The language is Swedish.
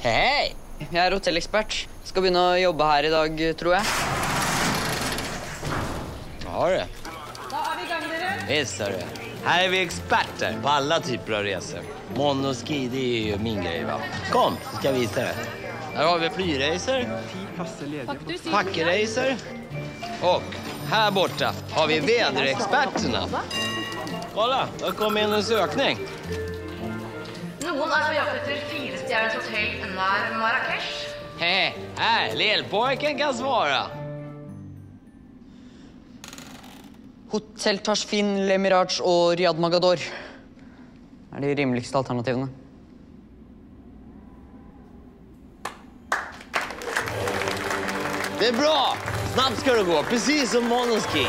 Hei! Jeg er hotellekspert. Skal begynne å jobbe her i dag, tror jeg. Har du? Visst har du. Här är vi experter på alla typer av resor. Monoski, det är ju min grej va. Kom, så ska jag visa dig. Här har vi flygracer, packracer och här borta har vi väderexperterna. Kolla, det har kommit in en sökning. Noen er på jakt etter firestjerners hotell nær Marrakech. Hej, här, lillpojken kan svara. Hotell Tashfin, Le Mirage og Riyad Magador er de rimeligste alternativene. Det är bra! Snabbt ska det gå, precis som monoski.